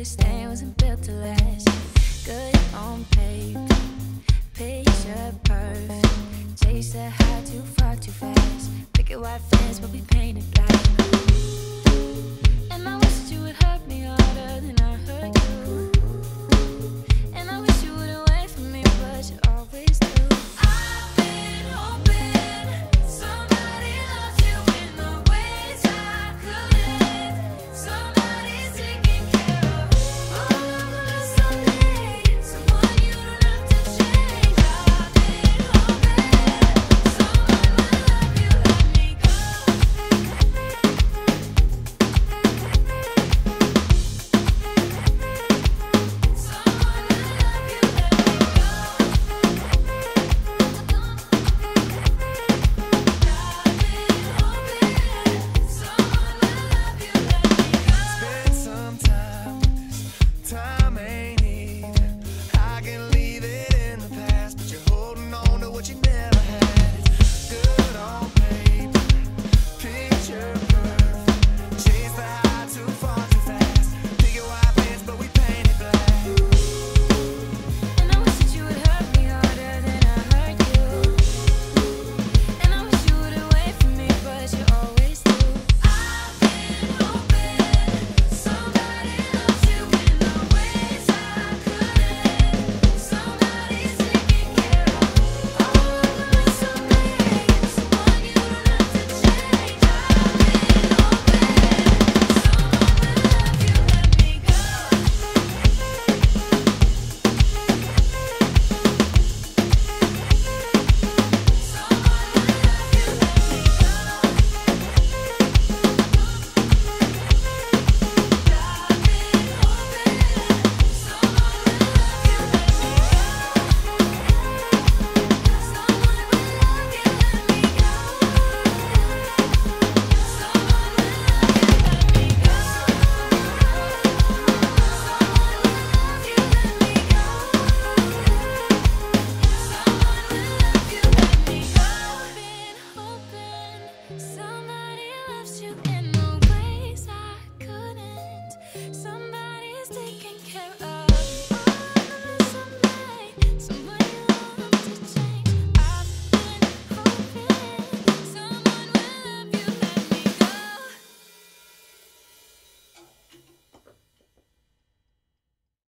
this thing wasn't built to last. Good on paper, picture perfect. Chase the high too far too fast. Picket white fence, but we painted black. And I wish you would hurt me harder than I. Somebody's taking care of